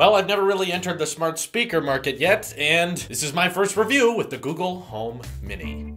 Well, I've never really entered the smart speaker market yet, and this is my first review with the Google Home Mini.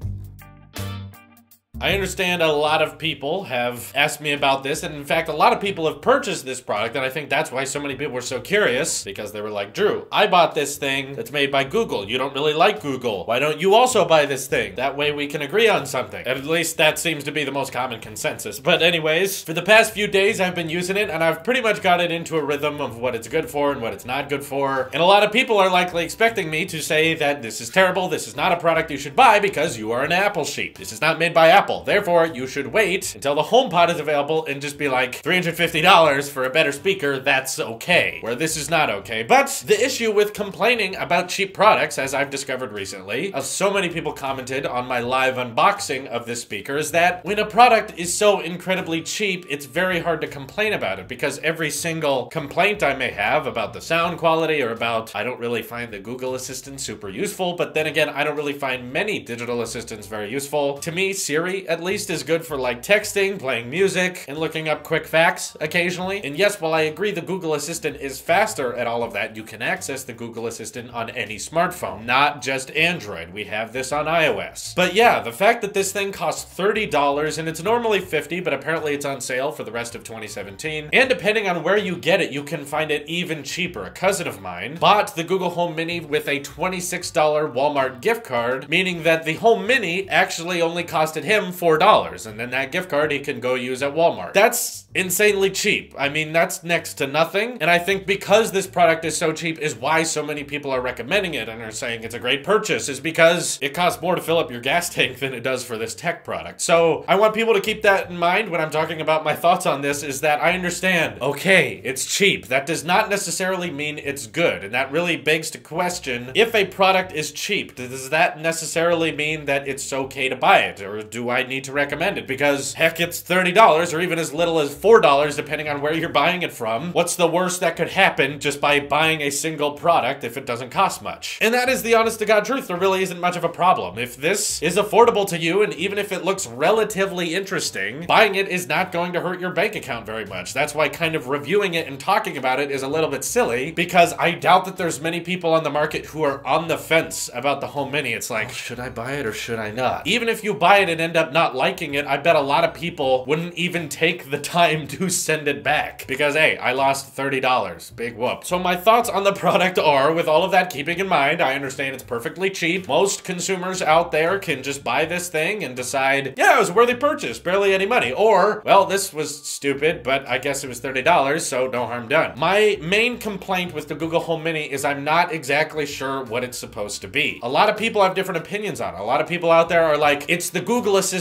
I understand a lot of people have asked me about this, and in fact, a lot of people have purchased this product, and I think that's why so many people were so curious, because they were like, Drew, I bought this thing that's made by Google. You don't really like Google. Why don't you also buy this thing? That way we can agree on something. At least that seems to be the most common consensus. But anyways, for the past few days, I've been using it, and I've pretty much got it into a rhythm of what it's good for and what it's not good for. And a lot of people are likely expecting me to say that this is terrible, this is not a product you should buy because you are an Apple sheep. This is not made by Apple. Therefore, you should wait until the HomePod is available and just be like, $350 for a better speaker, that's okay. Where this is not okay. But the issue with complaining about cheap products, as I've discovered recently, as so many people commented on my live unboxing of this speaker, is that when a product is so incredibly cheap, it's very hard to complain about it because every single complaint I may have about the sound quality or about I don't really find the Google Assistant super useful, but then again, I don't really find many digital assistants very useful. To me, Siri, at least, is good for like texting, playing music, and looking up quick facts occasionally. And yes, while I agree the Google Assistant is faster at all of that, you can access the Google Assistant on any smartphone, not just Android. We have this on iOS. But yeah, the fact that this thing costs $30 and it's normally 50, but apparently it's on sale for the rest of 2017. And depending on where you get it, you can find it even cheaper. A cousin of mine bought the Google Home Mini with a $26 Walmart gift card, meaning that the Home Mini actually only costed him $4, and then that gift card he can go use at Walmart. That's insanely cheap. I mean, that's next to nothing. And I think because this product is so cheap is why so many people are recommending it and are saying it's a great purchase is because it costs more to fill up your gas tank than it does for this tech product. So I want people to keep that in mind when I'm talking about my thoughts on this is that I understand, okay, it's cheap. That does not necessarily mean it's good. And that really begs to question if a product is cheap, does that necessarily mean that it's okay to buy it? Or do need to recommend it? Because heck, it's $30 or even as little as $4 depending on where you're buying it from. What's the worst that could happen just by buying a single product if it doesn't cost much? And that is the honest to God truth. There really isn't much of a problem. If this is affordable to you and even if it looks relatively interesting, buying it is not going to hurt your bank account very much. That's why kind of reviewing it and talking about it is a little bit silly because I doubt that there's many people on the market who are on the fence about the Home Mini. It's like, should I buy it or should I not? Even if you buy it and end up not liking it, I bet a lot of people wouldn't even take the time to send it back because, hey, I lost $30. Big whoop. So my thoughts on the product are, with all of that keeping in mind, I understand it's perfectly cheap. Most consumers out there can just buy this thing and decide, yeah, it was a worthy purchase, barely any money. Or, well, this was stupid, but I guess it was $30, so no harm done. My main complaint with the Google Home Mini is I'm not exactly sure what it's supposed to be. A lot of people have different opinions on it. A lot of people out there are like, it's the Google Assistant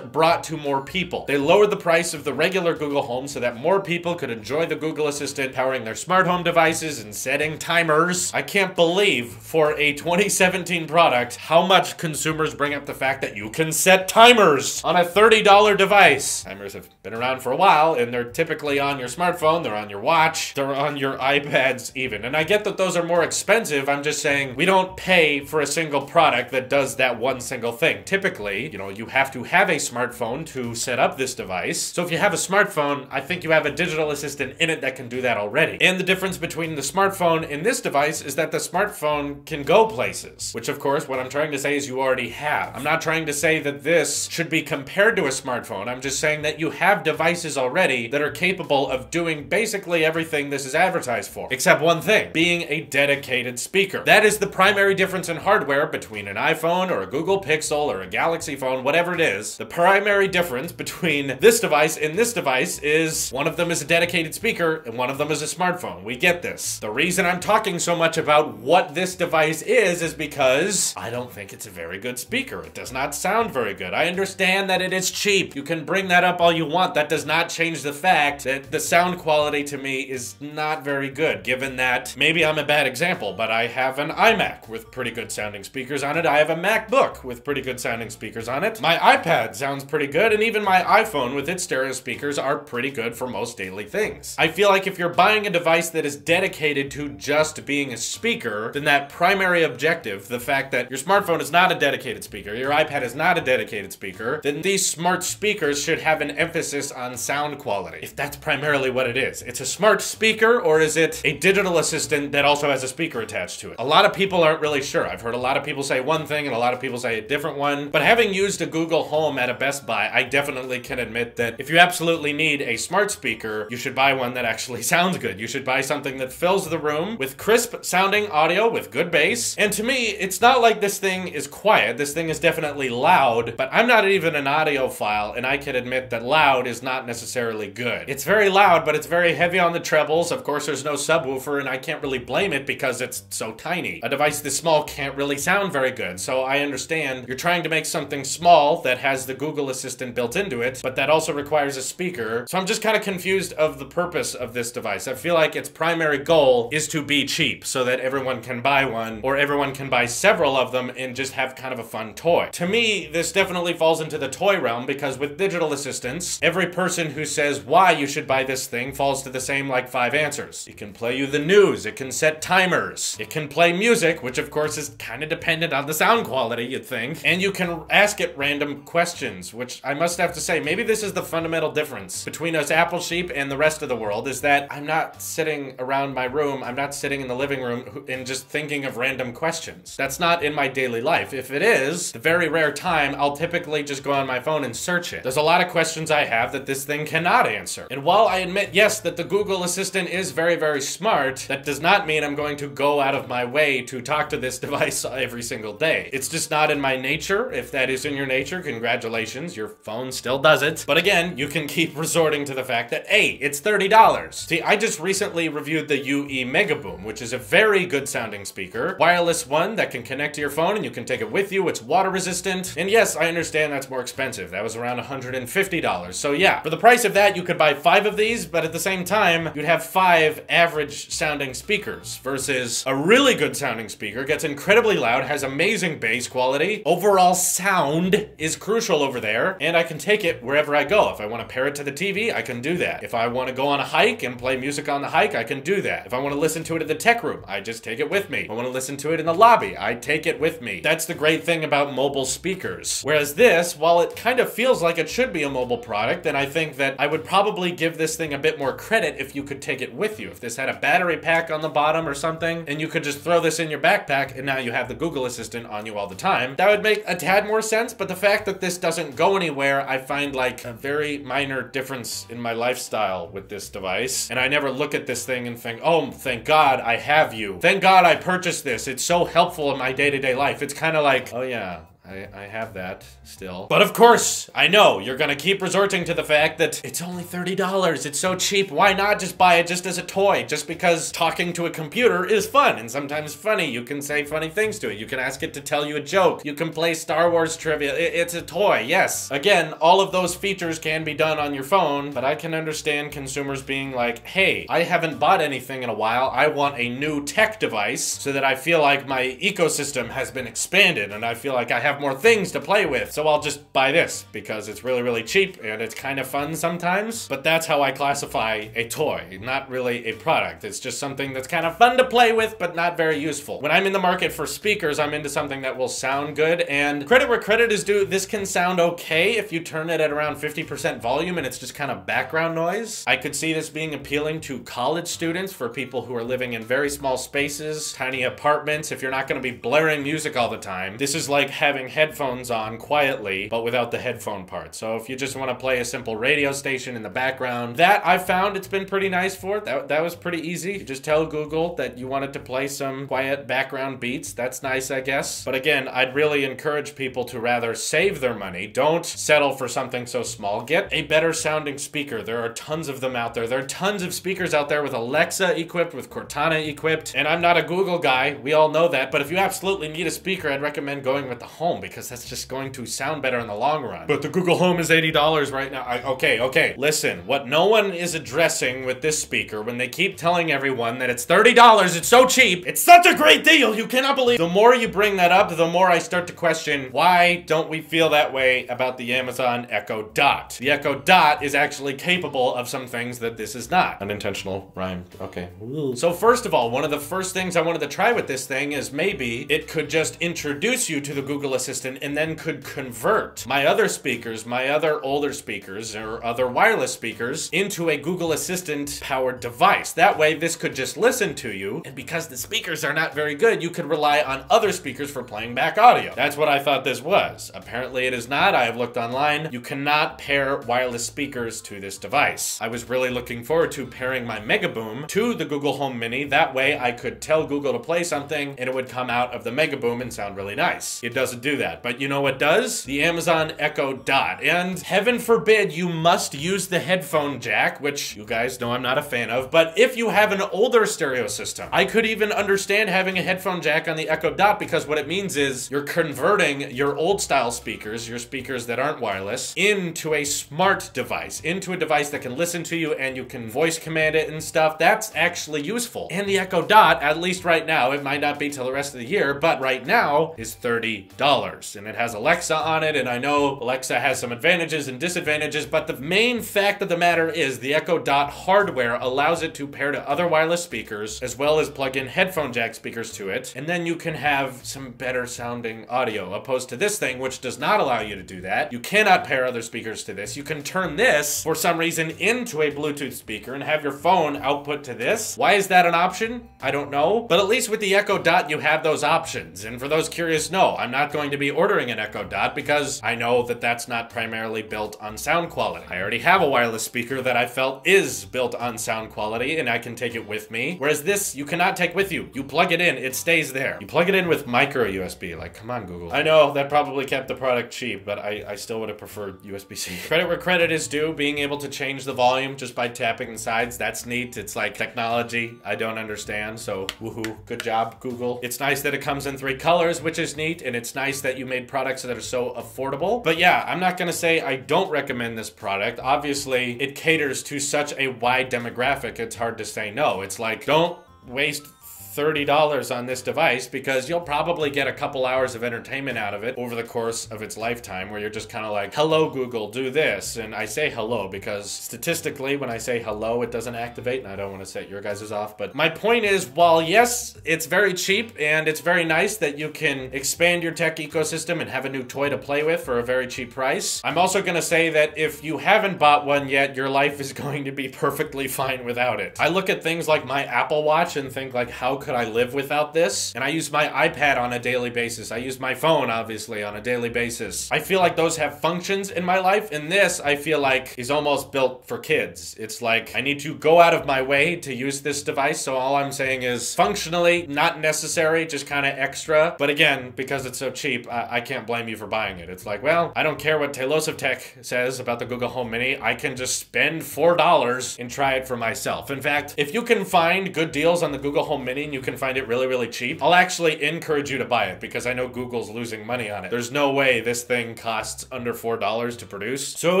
brought to more people. They lowered the price of the regular Google Home so that more people could enjoy the Google Assistant powering their smart home devices and setting timers. I can't believe for a 2017 product how much consumers bring up the fact that you can set timers on a $30 device. Timers have been around for a while and they're typically on your smartphone, they're on your watch, they're on your iPads even. And I get that those are more expensive. I'm just saying we don't pay for a single product that does that one single thing. Typically, you know, you have to have a smartphone to set up this device. So if you have a smartphone, I think you have a digital assistant in it that can do that already. And the difference between the smartphone and this device is that the smartphone can go places, which of course what I'm trying to say is you already have. I'm not trying to say that this should be compared to a smartphone. I'm just saying that you have devices already that are capable of doing basically everything this is advertised for. Except one thing, being a dedicated speaker. That is the primary difference in hardware between an iPhone or a Google Pixel or a Galaxy phone, whatever it is. The primary difference between this device and this device is one of them is a dedicated speaker and one of them is a smartphone. We get this. The reason I'm talking so much about what this device is is because I don't think it's a very good speaker. It does not sound very good. I understand that it is cheap. You can bring that up all you want. That does not change the fact that the sound quality to me is not very good, given that maybe I'm a bad example, but I have an iMac with pretty good sounding speakers on it. I have a MacBook with pretty good sounding speakers on it. My iPad sounds pretty good, and even my iPhone with its stereo speakers are pretty good for most daily things. I feel like if you're buying a device that is dedicated to just being a speaker, then that primary objective, the fact that your smartphone is not a dedicated speaker, your iPad is not a dedicated speaker, then these smart speakers should have an emphasis on sound quality. If that's primarily what it is. It's a smart speaker, or is it a digital assistant that also has a speaker attached to it? A lot of people aren't really sure. I've heard a lot of people say one thing and a lot of people say a different one, but having used a Google Home at a Best Buy, I definitely can admit that if you absolutely need a smart speaker, you should buy one that actually sounds good. You should buy something that fills the room with crisp sounding audio with good bass. And to me, it's not like this thing is quiet. This thing is definitely loud, but I'm not even an audiophile, and I can admit that loud is not necessarily good. It's very loud, but it's very heavy on the trebles. Of course, there's no subwoofer, and I can't really blame it because it's so tiny. A device this small can't really sound very good, so I understand you're trying to make something small that has the Google Assistant built into it, but that also requires a speaker. So I'm just kind of confused of the purpose of this device. I feel like its primary goal is to be cheap so that everyone can buy one, or everyone can buy several of them and just have kind of a fun toy. To me, this definitely falls into the toy realm because with digital assistants, every person who says why you should buy this thing falls to the same like five answers. It can play you the news, it can set timers, it can play music, which of course is kind of dependent on the sound quality, you'd think, and you can ask it random questions, which I must have to say, maybe this is the fundamental difference between us Apple sheep and the rest of the world is that I'm not sitting around my room, I'm not sitting in the living room and just thinking of random questions. That's not in my daily life. If it is, the very rare time, I'll typically just go on my phone and search it. There's a lot of questions I have that this thing cannot answer. And while I admit, yes, that the Google Assistant is very, very smart, that does not mean I'm going to go out of my way to talk to this device every single day. It's just not in my nature. If that is in your nature, congratulations, your phone still does it. But again, you can keep resorting to the fact that, hey, it's $30. See, I just recently reviewed the UE Megaboom, which is a very good sounding speaker. Wireless one that can connect to your phone and you can take it with you. It's water resistant. And yes, I understand that's more expensive. That was around $150. So yeah, for the price of that, you could buy five of these, but at the same time, you'd have five average sounding speakers versus a really good sounding speaker gets incredibly loud, has amazing bass quality. Overall sound is crucial over there, and I can take it wherever I go. If I want to pair it to the TV, I can do that. If I want to go on a hike and play music on the hike, I can do that. If I want to listen to it in the tech room, I just take it with me. If I want to listen to it in the lobby, I take it with me. That's the great thing about mobile speakers. Whereas this, while it kind of feels like it should be a mobile product, then I think that I would probably give this thing a bit more credit if you could take it with you. If this had a battery pack on the bottom or something, and you could just throw this in your backpack and now you have the Google Assistant on you all the time, that would make a tad more sense. But the fact that this doesn't go anywhere, I find like a very minor difference in my lifestyle with this device. And I never look at this thing and think, oh, thank God I have you. Thank God I purchased this. It's so helpful in my day to day life. It's kind of like, oh yeah, I, I, have that still. But of course, I know you're gonna keep resorting to the fact that it's only $30. It's so cheap. Why not just buy it just as a toy? Just because talking to a computer is fun and sometimes funny. You can say funny things to it. You can ask it to tell you a joke. You can play Star Wars trivia. It, it's a toy, yes. Again, all of those features can be done on your phone, but I can understand consumers being like, hey, I haven't bought anything in a while. I want a new tech device so that I feel like my ecosystem has been expanded and I feel like I have more things to play with. So I'll just buy this because it's really, really cheap and it's kind of fun sometimes. But that's how I classify a toy, not really a product. It's just something that's kind of fun to play with, but not very useful. When I'm in the market for speakers, I'm into something that will sound good. And credit where credit is due, this can sound okay if you turn it at around 50% volume and it's just kind of background noise. I could see this being appealing to college students for people who are living in very small spaces, tiny apartments. If you're not going to be blaring music all the time, this is like having headphones on quietly, but without the headphone part. So if you just want to play a simple radio station in the background, that I found it's been pretty nice for. That, that was pretty easy. You just tell Google that you wanted to play some quiet background beats. That's nice, I guess. But again, I'd really encourage people to rather save their money. Don't settle for something so small. Get a better sounding speaker. There are tons of them out there. There are tons of speakers out there with Alexa equipped, with Cortana equipped. And I'm not a Google guy. We all know that. But if you absolutely need a speaker, I'd recommend going with the Home Home because that's just going to sound better in the long run. But the Google Home is $80 right now. I, okay, okay. Listen, what no one is addressing with this speaker when they keep telling everyone that it's $30, it's so cheap, it's such a great deal, you cannot believe. The more you bring that up, the more I start to question why don't we feel that way about the Amazon Echo Dot? The Echo Dot is actually capable of some things that this is not. Unintentional rhyme. Okay. So first of all, one of the first things I wanted to try with this thing is maybe it could just introduce you to the Google Assistant and then could convert my other speakers, my other older speakers or other wireless speakers into a Google Assistant powered device. That way this could just listen to you and because the speakers are not very good, you could rely on other speakers for playing back audio. That's what I thought this was. Apparently it is not. I have looked online. You cannot pair wireless speakers to this device. I was really looking forward to pairing my Megaboom to the Google Home Mini. That way I could tell Google to play something and it would come out of the Megaboom and sound really nice. It doesn't do that. But you know what does? The Amazon Echo Dot. And heaven forbid you must use the headphone jack, which you guys know I'm not a fan of. But if you have an older stereo system, I could even understand having a headphone jack on the Echo Dot because what it means is you're converting your old style speakers, your speakers that aren't wireless, into a smart device, into a device that can listen to you and you can voice command it and stuff. That's actually useful. And the Echo Dot, at least right now, it might not be till the rest of the year, but right now is $30. And it has Alexa on it, and I know Alexa has some advantages and disadvantages, but the main fact of the matter is the Echo Dot hardware allows it to pair to other wireless speakers, as well as plug in headphone jack speakers to it, and then you can have some better sounding audio, opposed to this thing, which does not allow you to do that. You cannot pair other speakers to this. You can turn this, for some reason, into a Bluetooth speaker and have your phone output to this. Why is that an option? I don't know. But at least with the Echo Dot, you have those options. And for those curious, no, I'm not going to be ordering an Echo Dot because I know that that's not primarily built on sound quality. I already have a wireless speaker that I felt is built on sound quality and I can take it with me. Whereas this, you cannot take with you. You plug it in, it stays there. You plug it in with micro USB. Like, come on, Google. I know that probably kept the product cheap, but I, I still would have preferred USB-C. credit where credit is due, being able to change the volume just by tapping the sides, that's neat. It's like technology I don't understand, so woohoo, good job, Google. It's nice that it comes in three colors, which is neat, and it's nice that you made products that are so affordable. But yeah, I'm not gonna say I don't recommend this product. Obviously, it caters to such a wide demographic, it's hard to say no. It's like, don't waste $30 on this device because you'll probably get a couple hours of entertainment out of it over the course of its lifetime where you're just kind of like, hello, Google, do this. And I say hello because statistically, when I say hello, it doesn't activate, and I don't want to set your guys' off. But my point is, while yes, it's very cheap and it's very nice that you can expand your tech ecosystem and have a new toy to play with for a very cheap price, I'm also going to say that if you haven't bought one yet, your life is going to be perfectly fine without it. I look at things like my Apple Watch and think like, how could I live without this? And I use my iPad on a daily basis. I use my phone, obviously, on a daily basis. I feel like those have functions in my life, and this, I feel like, is almost built for kids. It's like, I need to go out of my way to use this device, so all I'm saying is functionally not necessary, just kind of extra. But again, because it's so cheap, I, I can't blame you for buying it. It's like, well, I don't care what Tailosive Tech says about the Google Home Mini. I can just spend $4 and try it for myself. In fact, if you can find good deals on the Google Home Mini you can find it really, really cheap, I'll actually encourage you to buy it because I know Google's losing money on it. There's no way this thing costs under $4 to produce. So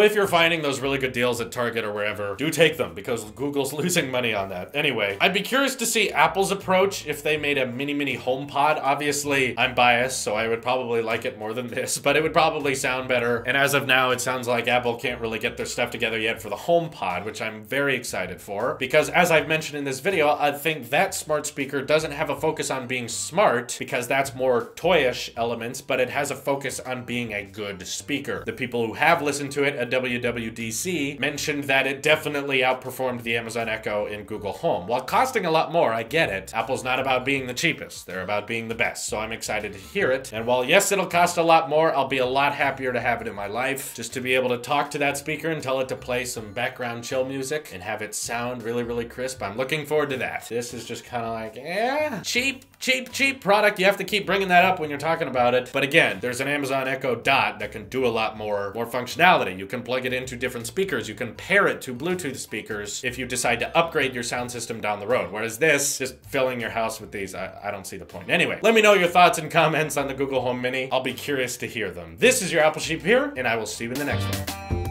if you're finding those really good deals at Target or wherever, do take them because Google's losing money on that. Anyway, I'd be curious to see Apple's approach if they made a mini mini HomePod. Obviously, I'm biased, so I would probably like it more than this, but it would probably sound better. And as of now, it sounds like Apple can't really get their stuff together yet for the HomePod, which I'm very excited for because as I've mentioned in this video, I think that smart speaker doesn't have a focus on being smart because that's more toyish elements, but it has a focus on being a good speaker. The people who have listened to it at WWDC mentioned that it definitely outperformed the Amazon Echo in Google Home. While costing a lot more, I get it. Apple's not about being the cheapest. They're about being the best. So I'm excited to hear it. And while yes, it'll cost a lot more, I'll be a lot happier to have it in my life. Just to be able to talk to that speaker and tell it to play some background chill music and have it sound really, really crisp. I'm looking forward to that. This is just kind of like, eh, yeah, cheap, cheap, cheap product. You have to keep bringing that up when you're talking about it. But again, there's an Amazon Echo Dot that can do a lot more, more functionality. You can plug it into different speakers. You can pair it to Bluetooth speakers if you decide to upgrade your sound system down the road. Whereas this, just filling your house with these, I, I don't see the point. Anyway, let me know your thoughts and comments on the Google Home Mini. I'll be curious to hear them. This is your Apple Sheep here, and I will see you in the next one.